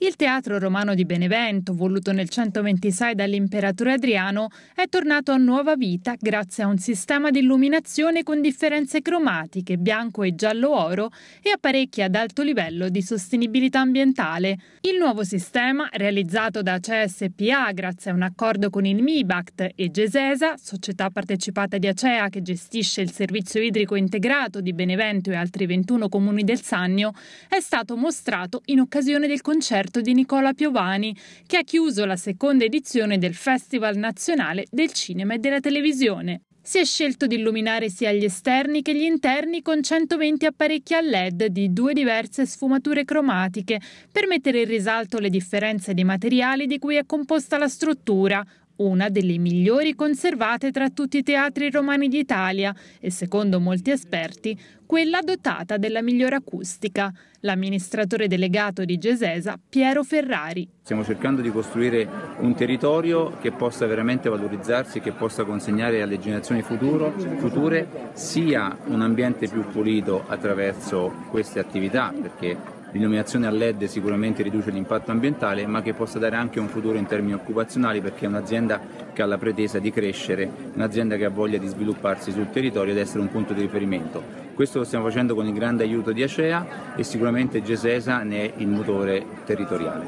Il teatro romano di Benevento, voluto nel 126 dall'imperatore Adriano, è tornato a nuova vita grazie a un sistema di illuminazione con differenze cromatiche, bianco e giallo-oro e apparecchi ad alto livello di sostenibilità ambientale. Il nuovo sistema, realizzato da CSPA grazie a un accordo con il MIBACT e Gesesa, società partecipata di Acea che gestisce il servizio idrico integrato di Benevento e altri 21 comuni del Sannio, è stato mostrato in occasione del concerto di Nicola Piovani, che ha chiuso la seconda edizione del Festival Nazionale del Cinema e della Televisione. Si è scelto di illuminare sia gli esterni che gli interni con 120 apparecchi a LED di due diverse sfumature cromatiche per mettere in risalto le differenze di materiali di cui è composta la struttura, una delle migliori conservate tra tutti i teatri romani d'Italia e, secondo molti esperti, quella dotata della migliore acustica. L'amministratore delegato di Gesesa, Piero Ferrari. Stiamo cercando di costruire un territorio che possa veramente valorizzarsi, che possa consegnare alle generazioni futuro, future sia un ambiente più pulito attraverso queste attività, perché L'illuminazione a LED sicuramente riduce l'impatto ambientale, ma che possa dare anche un futuro in termini occupazionali perché è un'azienda che ha la pretesa di crescere, un'azienda che ha voglia di svilupparsi sul territorio ed essere un punto di riferimento. Questo lo stiamo facendo con il grande aiuto di Acea e sicuramente Gesesa ne è il motore territoriale.